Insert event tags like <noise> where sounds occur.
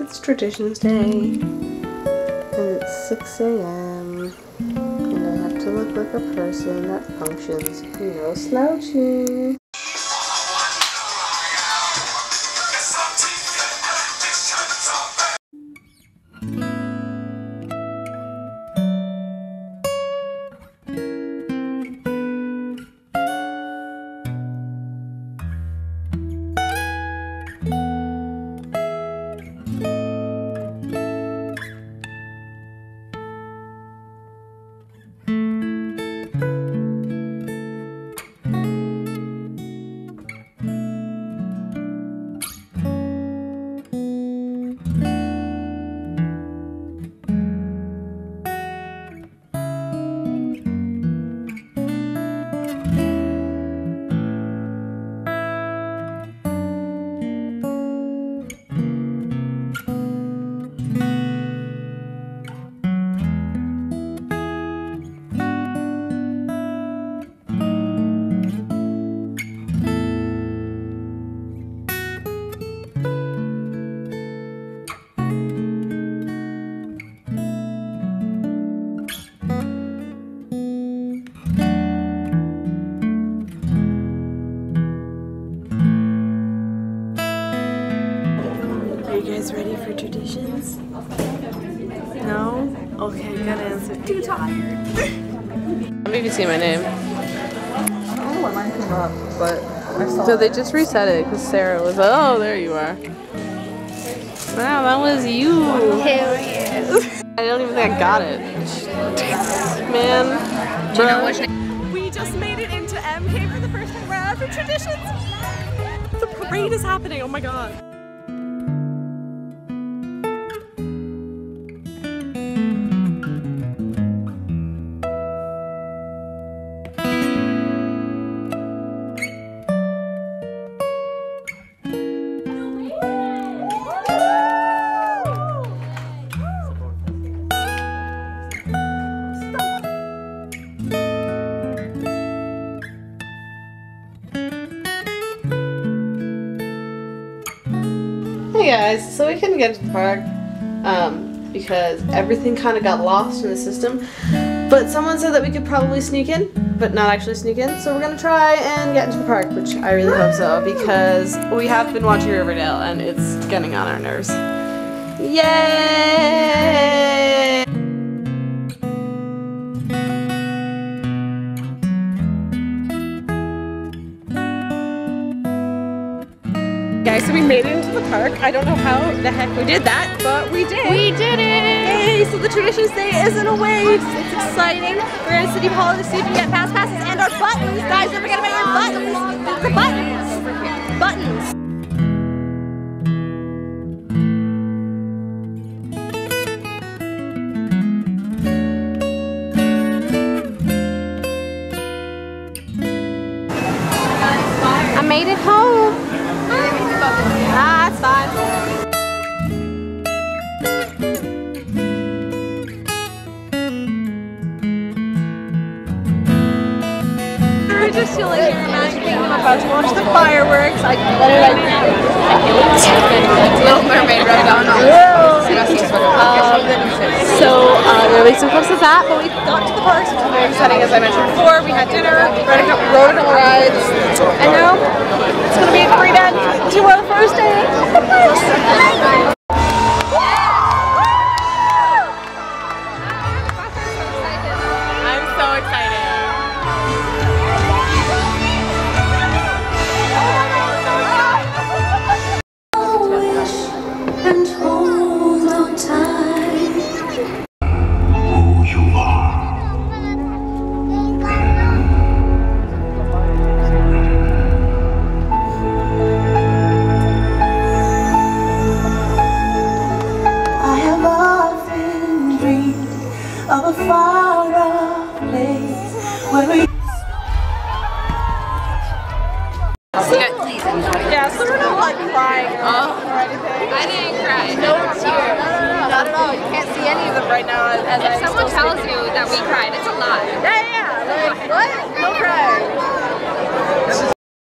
It's Traditions Day, and it's 6 a.m., and I have to look like a person that functions, no slouching. Guys ready for traditions? No? Okay, good answer. Too tired. Maybe see my name. I don't know why mine came up, but I saw So they just reset it because Sarah was like, oh, there you are. Wow, that was you. Hell yeah. I don't even think I got it. Man. Bruh. We just made it into MK for the first time right after traditions. The parade is happening. Oh my god. Hey guys, so we couldn't get to the park um, because everything kind of got lost in the system. But someone said that we could probably sneak in, but not actually sneak in. So we're gonna try and get into the park, which I really hope so because we have been watching Riverdale and it's getting on our nerves. Yay! So we made it into the park. I don't know how the heck we did that, but we did. We did it! Yay! So the Traditions Day isn't a way. It's, exciting. We're in City Hall to see if we can get fast passes and our buttons. Guys, don't forget about your buttons. The buttons. Buttons. Just chilling here in Magic Kingdom about to watch the fireworks. I literally Little Mermaid right on. Um, so uh, there will be some clips of that, but we got to the parks, which was very exciting as I mentioned before. We had dinner, rode a couple, rode a couple rides, and now it's gonna be a great end to our first day. <laughs> we Yeah, so we're not like crying or oh. anything. I didn't cry. No tears. No, no, no, Not at all. You can't see any of them right now as, If I'm someone tells you that we cried,